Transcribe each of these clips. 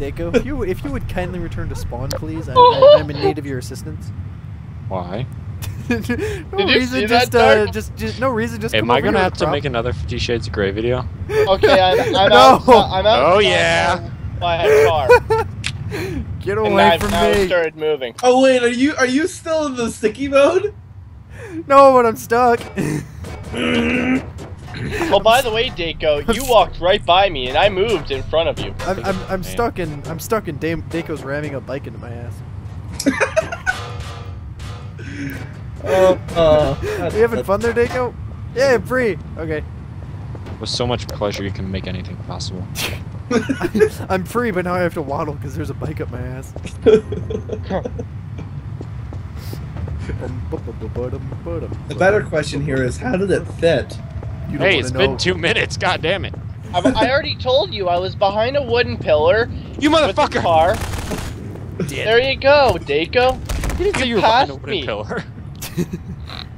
Daiko, if you if you would kindly return to spawn, please. I, I, I'm in need of your assistance. Why? no Did you reason, see just that, uh, just just no reason, just. Am come I gonna have to prop- make another Fifty Shades of Grey video? Okay, I'm, I'm No. out. I'm out. Oh, yeah. By a car. Get and away I've from now me! started moving. Oh wait, are you are you still in the sticky mode? No, but I'm stuck. Oh, by the way, Daiko, you walked right by me, and I moved in front of you. I'm I'm, I'm stuck in I'm stuck in Dam- Daiko's ramming a bike into my ass. Oh, uh, Are you having fun there, Daiko? Yeah, I'm free. Okay. With so much pleasure, you can make anything possible. I'm free, but now I have to waddle because there's a bike up my ass. The better question here is how did it fit? You don't Hey, wanna it's know. been two minutes. God damn it! I, I already told you I was behind a wooden pillar You with the motherfucker! car. There you go, Daiko. You didn't say you were passed behind a wooden me. pillar.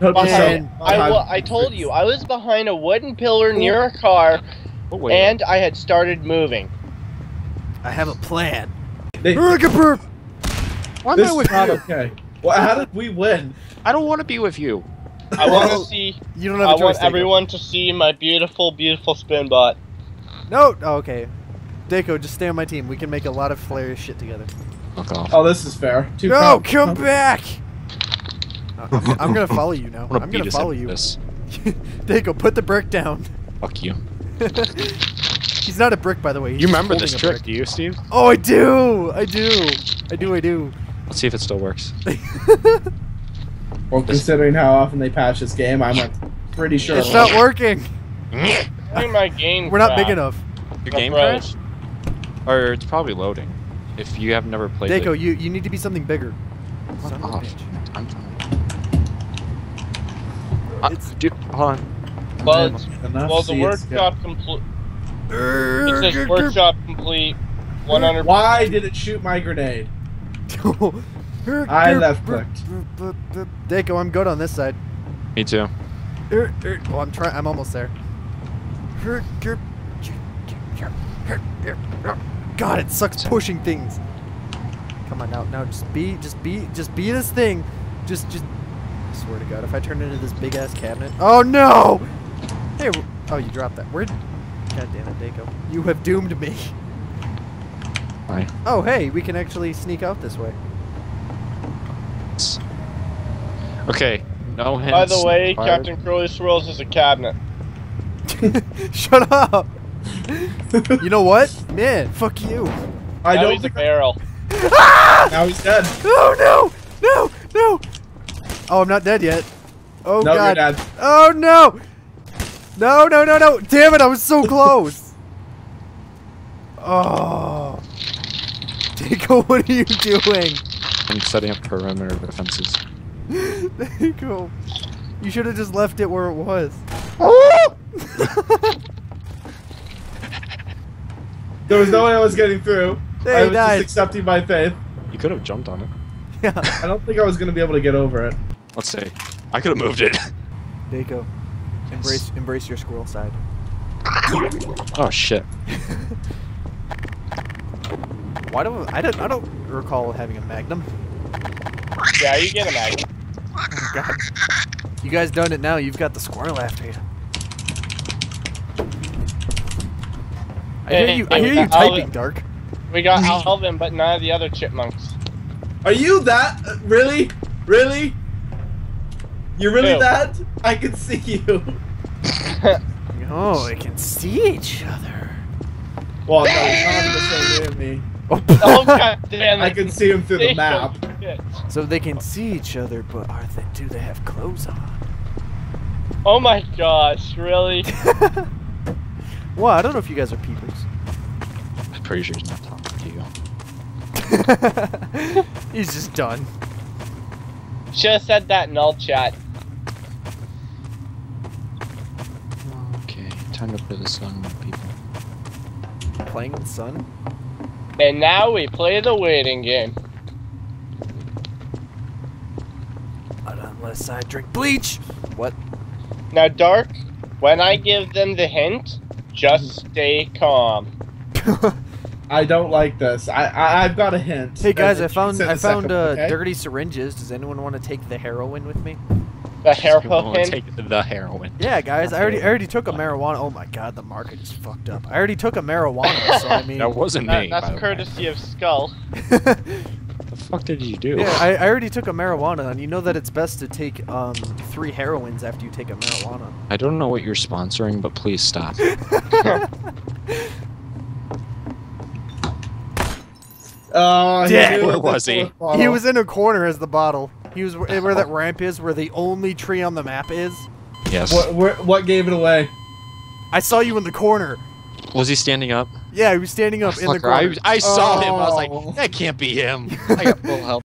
Don't Behind, I, wa- I told you I was behind a wooden pillar near a car, Oh, and I had started moving. I have a plan. They- Urgapur! Why am this I is with not you? okay. Well, how did we win? I don't want to be with you. I want to see. You don't have I a choice. want Daiko. everyone to see my beautiful, beautiful spin bot. No. Oh, okay. Daiko, just stay on my team. We can make a lot of hilarious shit together. Fuck off. Oh, this is fair. Two No, comp- come back! Uh, I'm, I'm gonna follow you now. I'm gonna I'm gonna follow you. with this. Daiko, put the brick down. Fuck you. He's not a brick, by the way. He's You remember this trick, brick. do you, Steve? Oh, I do. I do. I do. I do. Let's see if it still works. Well, considering how often they patch this game, I'm like, pretty sure. it's not working. My game. We're not big enough. Your game froze. crashed? Or it's probably loading. If you have never played Daiko, it. you you need to be something bigger. Fuck Son a off. I'm fine. Uh, It's- dude, hold on. Well, well, the workshop complete. It says workshop complete. 100. Why did it shoot my grenade? I left clicked. Daiko, I'm good on this side. Me too. Oh, I'm trying. I'm almost there. God, it sucks pushing things. Come on now, now just be, just be, just be this thing. Just, just. I swear to God, if I turn into this big ass cabinet. Oh no! Hey, oh, you dropped that. Where? God damn it, Daiko. You have doomed me. Bye. Oh, hey, we can actually sneak out this way. Okay, no hints. By the way, fired. Captain Curly Swirls is a cabinet. Shut up! you know what? Man, fuck you. I now don't he's a think. barrel. Ah! Now he's dead. Oh no! No! No! Oh, I'm not dead yet. Oh No, god. you're dead. Oh no! No, no, no, no! Damn it, I was so close! oh. Daiko, what are you doing? I'm setting up perimeter defenses. Daiko. You should have just left it where it was. There was no way I was getting through. Hey, I was died. just accepting my faith. You could have jumped on it. Yeah. I don't think I was gonna be able to get over it. Let's see. I could have moved it. Daiko, embrace embrace your squirrel side. oh shit. Why do I don't I don't recall having a magnum. Yeah, you get a magnet. Oh, God. You guys done it now. You've got the squirrel after you. I hear Hey, you. I hear you I'll- typing, Dark. We got Alvin, but none of the other chipmunks. Are you that? uh, Really? Really? You're really Ew. that? I can see you. Oh, they can see each other. Well, no, he's not in the same way as me. oh god damn it! I can see him through the map. Shit. so they can see each other, but are they? Do they have clothes on? Oh my gosh, really? well, I don't know if you guys are peepers. I'm pretty sure he's not talking to you. He's just done. Should have said that in all chat. Okay, time to play the song, people. Playing the sun. And now we play the waiting game. But unless I drink bleach. What? Now, Dark, when I give them the hint, just stay calm. I don't like this. I, I I've got a hint. Hey guys, I found I found second, uh, okay? dirty syringes. Does anyone want to take the heroin with me? The hair You won't puffin. take the heroin. Yeah, guys, I already I already took a marijuana. Oh my god, the market is fucked up. I already took a marijuana, so I mean, That wasn't me. by that's courtesy of Skull. What the fuck did you do? yeah, I, I already took a marijuana, and you know that it's best to take um three heroines after you take a marijuana. I don't know what you're sponsoring, but please stop. Oh, Dead. Where was he? He was in a corner as the bottle. He was where, where that ramp is, where the only tree on the map is. yes. What, where, what gave it away? I saw you in the corner. Was he standing up? Yeah, he was standing up in the Fucker, I. I saw him. I was Oh. like, that can't be him. I got full health.